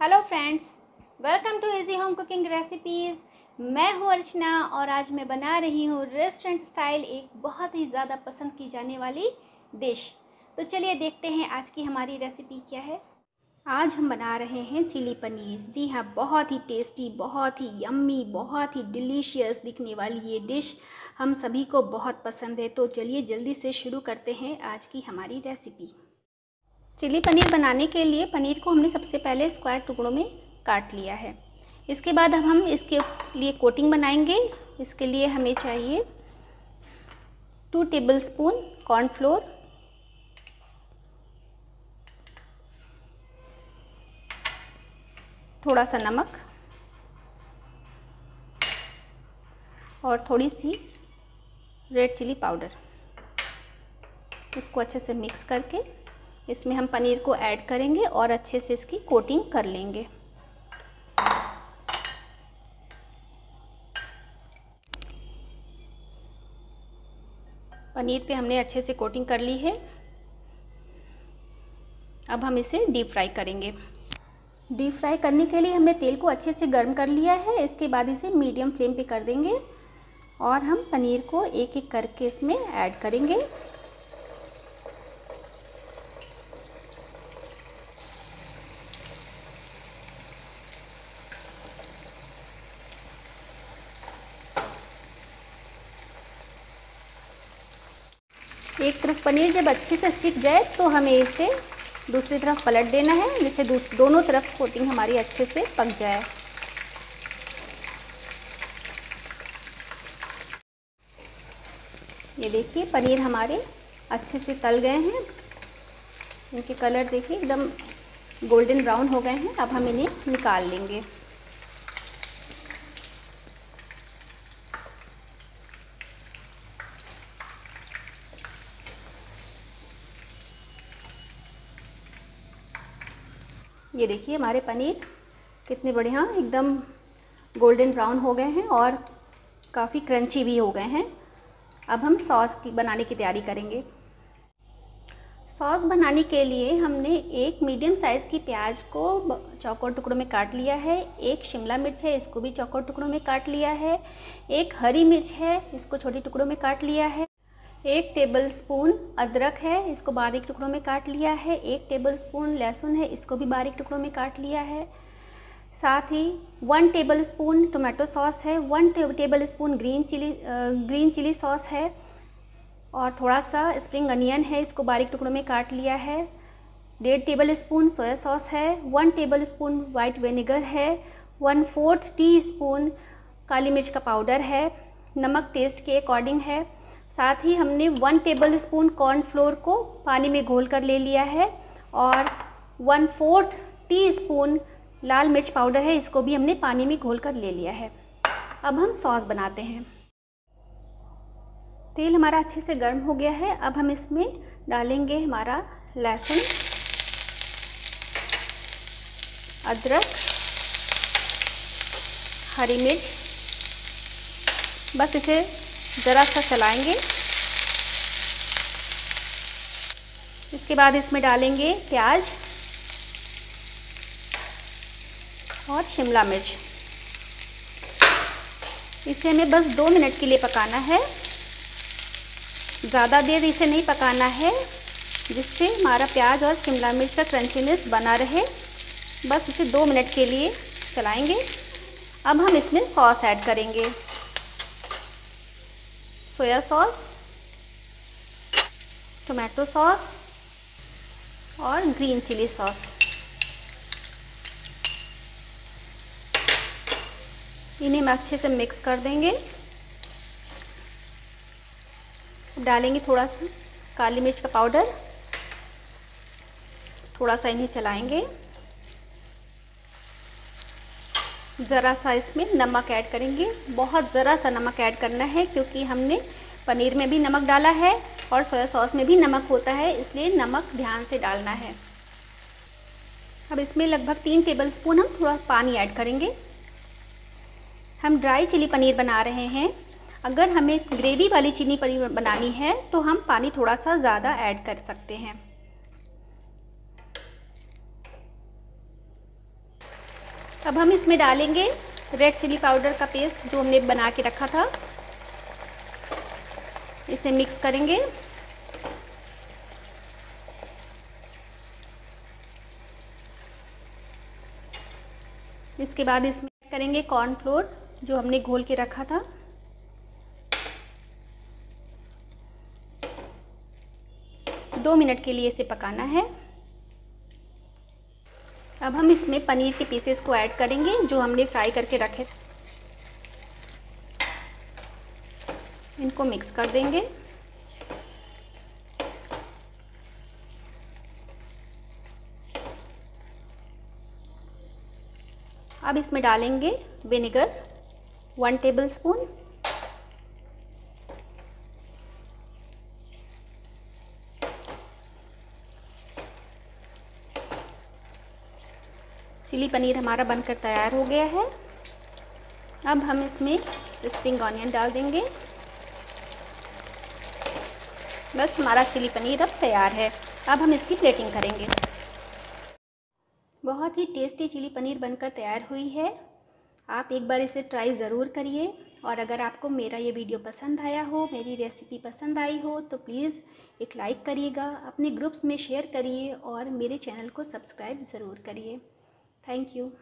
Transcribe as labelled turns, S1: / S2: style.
S1: Hello friends welcome to easy home cooking recipes मैं हूँ अर्चना और आज मैं बना रही हूँ रेस्टोरेंट स्टाइल एक बहुत ही ज़्यादा पसंद की जाने वाली डिश तो चलिए देखते हैं आज की हमारी रेसिपी क्या है। आज हम बना रहे हैं चिली पनीर। जी हाँ बहुत ही टेस्टी बहुत ही यम्मी बहुत ही डिलीशियस दिखने वाली ये डिश हम सभी को बहुत पसंद है। तो चलिए जल्दी से शुरू करते हैं आज की हमारी रेसिपी चिली पनीर बनाने के लिए पनीर को हमने सबसे पहले स्क्वायर टुकड़ों में काट लिया है। इसके बाद अब हम इसके लिए कोटिंग बनाएँगे। इसके लिए हमें चाहिए टू टेबल स्पून कॉर्नफ्लोर थोड़ा सा नमक, और थोड़ी सी रेड चिली पाउडर इसको अच्छे से मिक्स करके इसमें हम पनीर को ऐड करेंगे और अच्छे से इसकी कोटिंग कर लेंगे। पनीर पे हमने अच्छे से कोटिंग कर ली है। अब हम इसे डीप फ्राई करेंगे। डीप फ्राई करने के लिए हमने तेल को अच्छे से गर्म कर लिया है। इसके बाद इसे मीडियम फ्लेम पे कर देंगे और हम पनीर को एक एक करके इसमें ऐड करेंगे। एक तरफ़ पनीर जब अच्छे से सीख जाए तो हमें इसे दूसरी तरफ़ पलट देना है, जिससे दोनों तरफ़ कोटिंग हमारी अच्छे से पक जाए। ये देखिए, पनीर हमारे अच्छे से तल गए हैं। इनके कलर देखिए, एकदम गोल्डन ब्राउन हो गए हैं। अब हम इन्हें निकाल लेंगे। ये देखिए हमारे पनीर कितने बढ़िया एकदम गोल्डन ब्राउन हो गए हैं और काफ़ी क्रंची भी हो गए हैं। अब हम सॉस की बनाने की तैयारी करेंगे। सॉस बनाने के लिए हमने एक मीडियम साइज़ की प्याज को चौकोर टुकड़ों में काट लिया है, एक शिमला मिर्च है, इसको भी चौकोर टुकड़ों में काट लिया है, एक हरी मिर्च है, इसको छोटे टुकड़ों में काट लिया है। एक टेबल स्पून अदरक है, इसको बारीक टुकड़ों में काट लिया है, एक टेबल स्पून लहसुन है, इसको भी बारीक टुकड़ों में काट लिया है। साथ ही one tablespoon tomato sauce है one tablespoon green chilli green chilli sauce है और थोड़ा सा स्प्रिंग अनियन है, इसको बारीक टुकड़ों में काट लिया है। डेढ़ टेबल स्पून सोया सॉस है one tablespoon white vinegar है वन फोर्थ टी स्पून काली मिर्च का पाउडर है, नमक टेस्ट के अकॉर्डिंग है। साथ ही हमने वन टेबल स्पून कॉर्नफ्लोर को पानी में घोल कर ले लिया है और वन फोर्थ टी स्पून लाल मिर्च पाउडर है, इसको भी हमने पानी में घोल कर ले लिया है। अब हम सॉस बनाते हैं। तेल हमारा अच्छे से गर्म हो गया है। अब हम इसमें डालेंगे हमारा लहसुन, अदरक, हरी मिर्च। बस इसे ज़रा सा चलाएँगे। इसके बाद इसमें डालेंगे प्याज और शिमला मिर्च। इसे हमें बस दो मिनट के लिए पकाना है। ज़्यादा देर इसे नहीं पकाना है, जिससे हमारा प्याज और शिमला मिर्च का क्रंचीनेस बना रहे। बस इसे दो मिनट के लिए चलाएँगे। अब हम इसमें सॉस ऐड करेंगे। सोया सॉस टोमेटो सॉस और ग्रीन चिली सॉस इन्हें हम अच्छे से मिक्स कर देंगे। डालेंगे थोड़ा सा काली मिर्च का पाउडर थोड़ा सा इन्हें चलाएँगे। ज़रा सा इसमें नमक ऐड करेंगे। बहुत ज़रा सा नमक ऐड करना है क्योंकि हमने पनीर में भी नमक डाला है और सोया सॉस में भी नमक होता है, इसलिए नमक ध्यान से डालना है। अब इसमें लगभग तीन टेबल स्पून हम थोड़ा पानी ऐड करेंगे। हम ड्राई चिली पनीर बना रहे हैं। अगर हमें ग्रेवी वाली चीनी पनीर बनानी है तो हम पानी थोड़ा सा ज़्यादा ऐड कर सकते हैं। अब हम इसमें डालेंगे रेड चिली पाउडर का पेस्ट जो हमने बना के रखा था। इसे मिक्स करेंगे। इसके बाद इसमें करेंगे कॉर्नफ्लोर जो हमने घोल के रखा था। दो मिनट के लिए इसे पकाना है। अब हम इसमें पनीर के पीसेस को ऐड करेंगे, जो हमने फ्राई करके रखे इनको मिक्स कर देंगे। अब इसमें डालेंगे vinegar one tablespoon chilli paneer हमारा बनकर तैयार हो गया है। अब हम इसमें स्प्रिंग ऑनियन डाल देंगे। बस हमारा चिली पनीर अब तैयार है। अब हम इसकी प्लेटिंग करेंगे। बहुत ही टेस्टी चिली पनीर बनकर तैयार हुई है। आप एक बार इसे ट्राई ज़रूर करिए। और अगर आपको मेरा ये वीडियो पसंद आया हो, मेरी रेसिपी पसंद आई हो तो प्लीज़ एक लाइक करिएगा, अपने ग्रुप्स में शेयर करिए और मेरे चैनल को सब्सक्राइब ज़रूर करिए। Thank you.